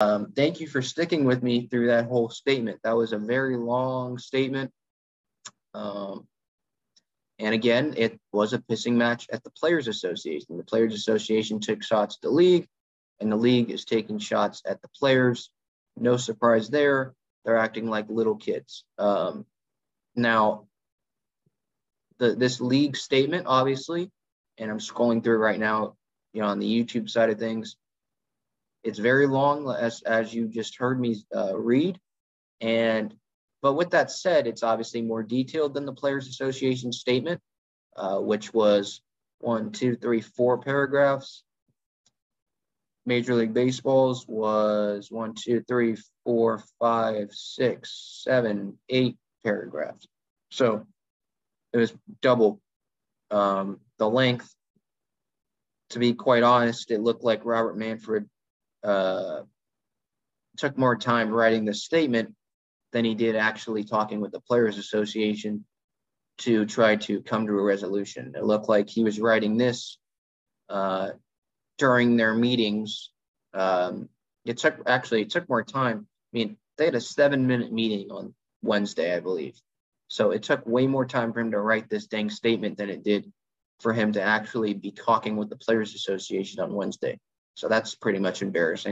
Um, thank you for sticking with me through that whole statement. That was a very long statement. Um, and again, it was a pissing match at the Players Association. The Players Association took shots at the league, and the league is taking shots at the players. No surprise there. They're acting like little kids. Um, now, the, this league statement, obviously, and I'm scrolling through right now, you know, on the YouTube side of things, it's very long, as as you just heard me uh, read, and but with that said, it's obviously more detailed than the Players Association statement, uh, which was one, two, three, four paragraphs. Major League Baseball's was one, two, three, four, five, six, seven, eight paragraphs. So it was double um, the length. To be quite honest, it looked like Robert Manfred uh, took more time writing the statement than he did actually talking with the Players Association to try to come to a resolution. It looked like he was writing this uh, during their meetings. Um, it took actually it took more time. I mean, they had a seven minute meeting on Wednesday, I believe. So it took way more time for him to write this dang statement than it did for him to actually be talking with the Players Association on Wednesday. So that's pretty much embarrassing.